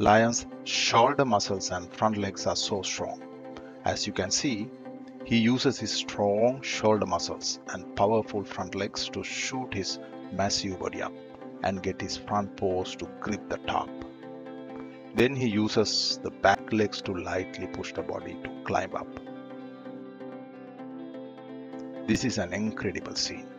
Lion's shoulder muscles and front legs are so strong. As you can see, he uses his strong shoulder muscles and powerful front legs to shoot his massive body up and get his front paws to grip the top. Then he uses the back legs to lightly push the body to climb up. This is an incredible scene.